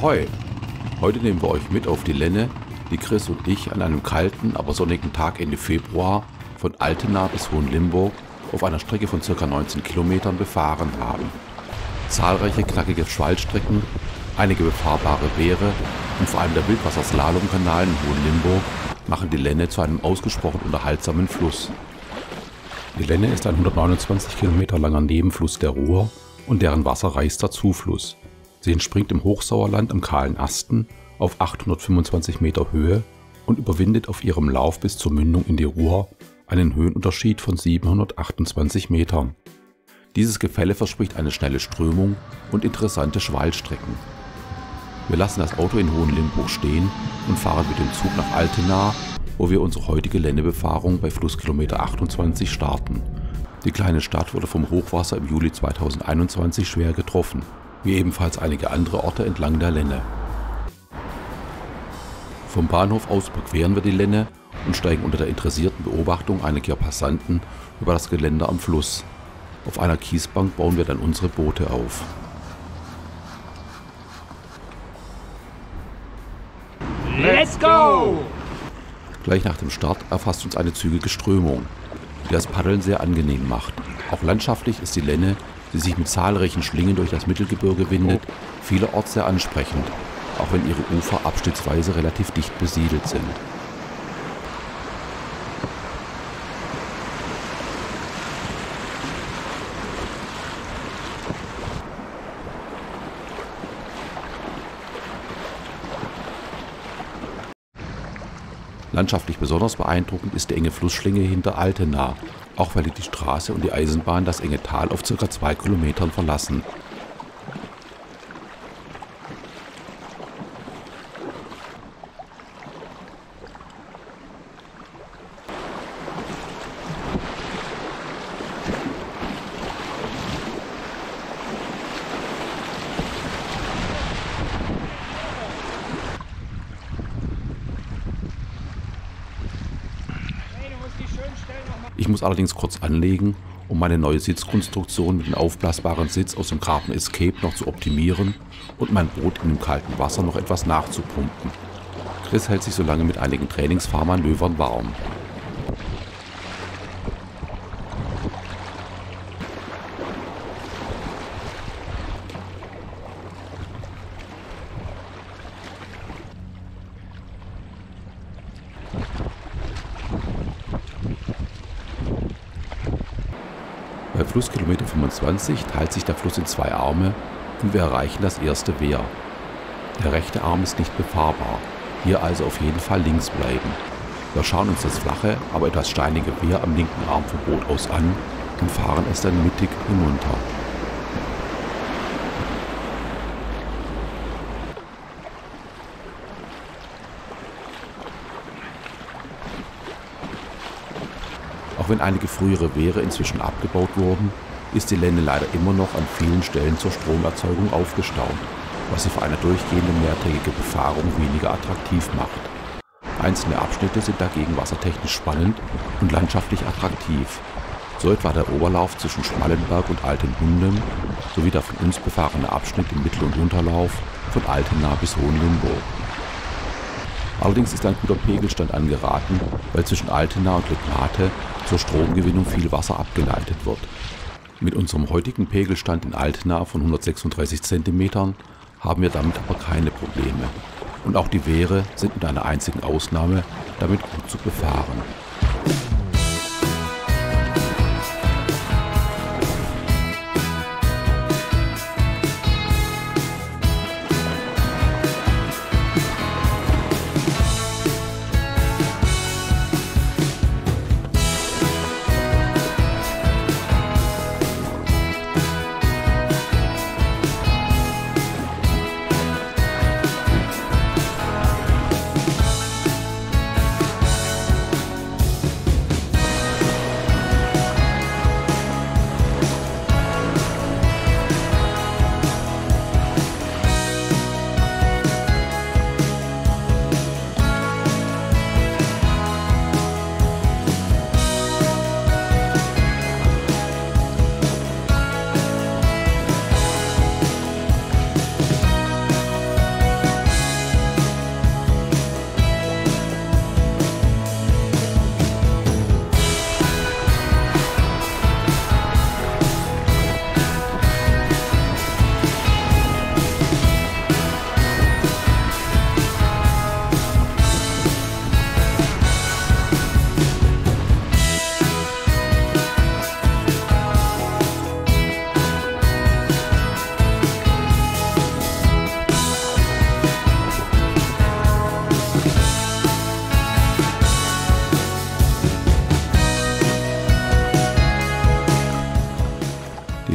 Ahoi! Heute nehmen wir euch mit auf die Lenne, die Chris und ich an einem kalten, aber sonnigen Tag Ende Februar von Altena bis Hohenlimburg auf einer Strecke von ca. 19 Kilometern befahren haben. Zahlreiche knackige Schwallstrecken, einige befahrbare Wehre und vor allem der Wildwasserslalomkanal in Hohenlimburg machen die Lenne zu einem ausgesprochen unterhaltsamen Fluss. Die Lenne ist ein 129 Kilometer langer Nebenfluss der Ruhr und deren wasserreichster Zufluss. Sie entspringt im Hochsauerland am kahlen Asten auf 825 Meter Höhe und überwindet auf ihrem Lauf bis zur Mündung in die Ruhr einen Höhenunterschied von 728 Metern. Dieses Gefälle verspricht eine schnelle Strömung und interessante Schwallstrecken. Wir lassen das Auto in Hohenlimburg stehen und fahren mit dem Zug nach Altena, wo wir unsere heutige Lennebefahrung bei Flusskilometer 28 starten. Die kleine Stadt wurde vom Hochwasser im Juli 2021 schwer getroffen wie ebenfalls einige andere Orte entlang der Lenne. Vom Bahnhof aus überqueren wir die Lenne und steigen unter der interessierten Beobachtung einiger Passanten über das Geländer am Fluss. Auf einer Kiesbank bauen wir dann unsere Boote auf. Let's go! Gleich nach dem Start erfasst uns eine zügige Strömung, die das Paddeln sehr angenehm macht. Auch landschaftlich ist die Lenne die sich mit zahlreichen Schlingen durch das Mittelgebirge windet, vielerorts sehr ansprechend, auch wenn ihre Ufer abschnittsweise relativ dicht besiedelt sind. Landschaftlich besonders beeindruckend ist die enge Flussschlinge hinter Altena, auch weil die Straße und die Eisenbahn das enge Tal auf ca. 2 Kilometern verlassen. Muss allerdings kurz anlegen, um meine neue Sitzkonstruktion mit dem aufblasbaren Sitz aus dem Carbon Escape noch zu optimieren und mein Boot in dem kalten Wasser noch etwas nachzupumpen. Chris hält sich so lange mit einigen Trainingsfahrmanövern warm. Flusskilometer 25 teilt sich der Fluss in zwei Arme und wir erreichen das erste Wehr. Der rechte Arm ist nicht befahrbar, hier also auf jeden Fall links bleiben. Wir schauen uns das flache, aber etwas steinige Wehr am linken Arm vom Boot aus an und fahren es dann mittig hinunter. Wenn einige frühere Wehre inzwischen abgebaut wurden, ist die Lenne leider immer noch an vielen Stellen zur Stromerzeugung aufgestaut, was sie für eine durchgehende mehrtägige Befahrung weniger attraktiv macht. Einzelne Abschnitte sind dagegen wassertechnisch spannend und landschaftlich attraktiv, so etwa der Oberlauf zwischen Schmallenberg und Altenhundem sowie der von uns befahrene Abschnitt im Mittel- und Unterlauf von Altena bis Hohenlimburg. Allerdings ist ein guter Pegelstand angeraten, weil zwischen Altena und Legnate zur Stromgewinnung viel Wasser abgeleitet wird. Mit unserem heutigen Pegelstand in Altena von 136 cm haben wir damit aber keine Probleme. Und auch die Wehre sind mit einer einzigen Ausnahme damit gut zu befahren.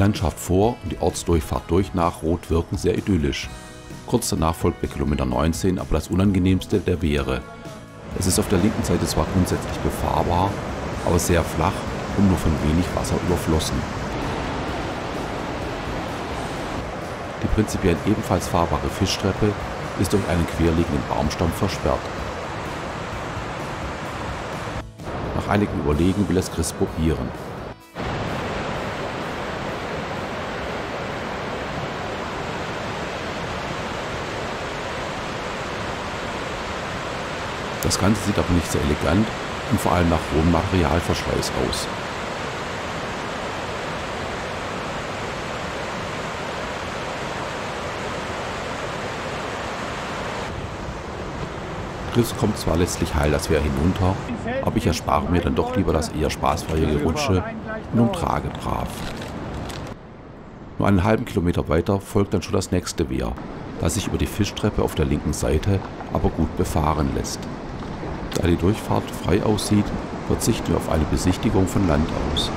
Landschaft vor und die Ortsdurchfahrt durch nach Rot wirken sehr idyllisch. Kurz danach folgt bei Kilometer 19 aber das unangenehmste der Wehre. Es ist auf der linken Seite zwar grundsätzlich befahrbar, aber sehr flach und nur von wenig Wasser überflossen. Die prinzipiell ebenfalls fahrbare Fischtreppe ist durch einen querliegenden Baumstamm versperrt. Nach einigem Überlegen will es Chris probieren. Das Ganze sieht aber nicht sehr elegant und vor allem nach hohem Materialverschleiß aus. Chris kommt zwar letztlich heil das Wehr hinunter, aber ich erspare mir dann doch lieber das eher spaßfreie Gerutsche und umtrage brav. Nur einen halben Kilometer weiter folgt dann schon das nächste Wehr, das sich über die Fischtreppe auf der linken Seite aber gut befahren lässt. Da die Durchfahrt frei aussieht, verzichten wir auf eine Besichtigung von Land aus.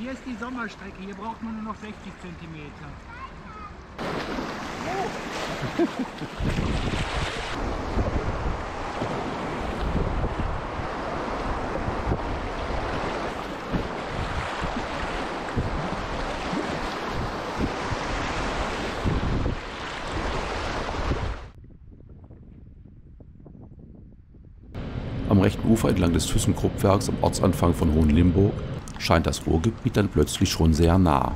Hier ist die Sommerstrecke, hier braucht man nur noch 60 Zentimeter. Am rechten Ufer entlang des ThyssenKrupp-Werks am Ortsanfang von Hohenlimburg scheint das Ruhrgebiet dann plötzlich schon sehr nah.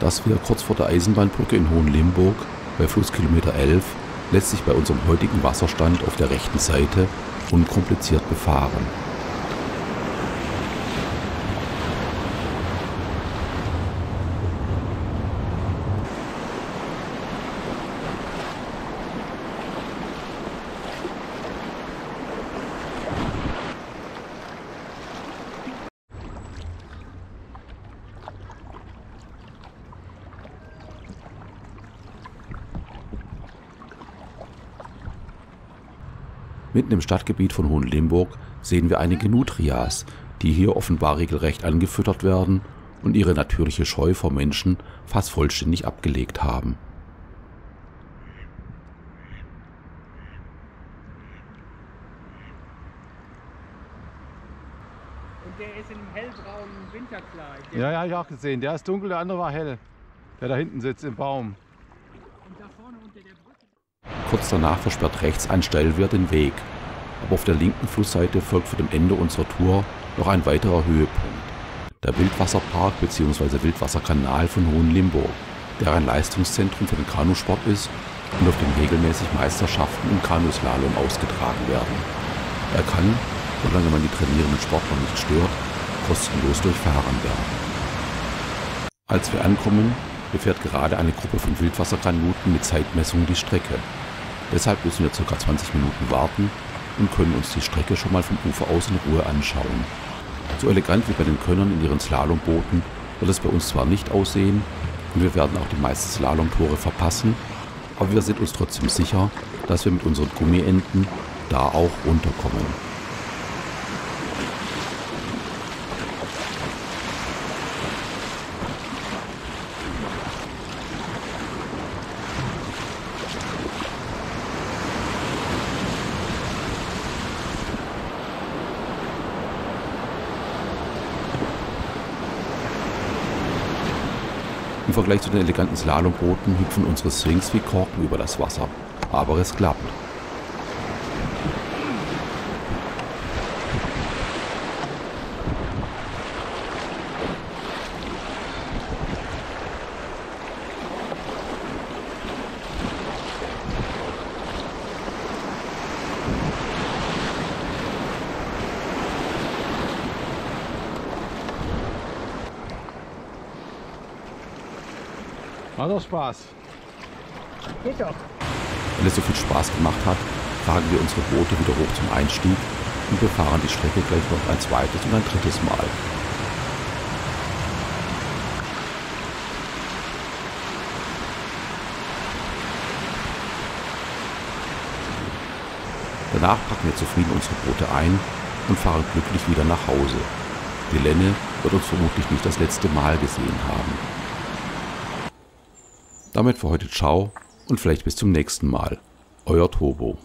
Das wir kurz vor der Eisenbahnbrücke in Hohenlimburg bei Flusskilometer 11 lässt sich bei unserem heutigen Wasserstand auf der rechten Seite unkompliziert befahren. Mitten im Stadtgebiet von Hohenlimburg sehen wir einige Nutrias, die hier offenbar regelrecht angefüttert werden und ihre natürliche Scheu vor Menschen fast vollständig abgelegt haben. Und der ist in einem hellbraunen Winterkleid. Ja, ja, ich auch gesehen. Der ist dunkel, der andere war hell. Der da hinten sitzt im Baum. Und da vorne unter der Brücke. Kurz danach versperrt rechts ein Steilwehr den Weg, aber auf der linken Flussseite folgt vor dem Ende unserer Tour noch ein weiterer Höhepunkt. Der Wildwasserpark bzw. Wildwasserkanal von Hohenlimburg, der ein Leistungszentrum für den Kanusport ist und auf dem regelmäßig Meisterschaften im Kanuslalom ausgetragen werden. Er kann, solange man die trainierenden Sportler nicht stört, kostenlos durchfahren werden. Als wir ankommen, befährt gerade eine Gruppe von Wildwassergranuten mit Zeitmessung die Strecke. Deshalb müssen wir ca. 20 Minuten warten und können uns die Strecke schon mal vom Ufer aus in Ruhe anschauen. So elegant wie bei den Könnern in ihren Slalombooten wird es bei uns zwar nicht aussehen und wir werden auch die meisten Slalomtore verpassen, aber wir sind uns trotzdem sicher, dass wir mit unseren Gummienden da auch runterkommen. Vergleich zu den eleganten Slalombooten hüpfen unsere Swings wie Korken über das Wasser. Aber es klappt. Macht doch Spaß. Geht doch. Weil es so viel Spaß gemacht hat, fahren wir unsere Boote wieder hoch zum Einstieg und befahren die Strecke gleich noch ein zweites und ein drittes Mal. Danach packen wir zufrieden unsere Boote ein und fahren glücklich wieder nach Hause. Die Lenne wird uns vermutlich nicht das letzte Mal gesehen haben. Damit für heute ciao und vielleicht bis zum nächsten Mal. Euer Turbo.